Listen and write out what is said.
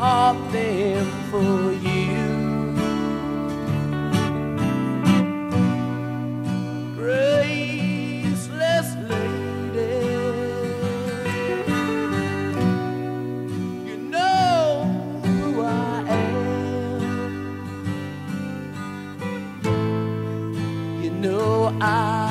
bought them for you. Graceless lady, you know who I am. You know I.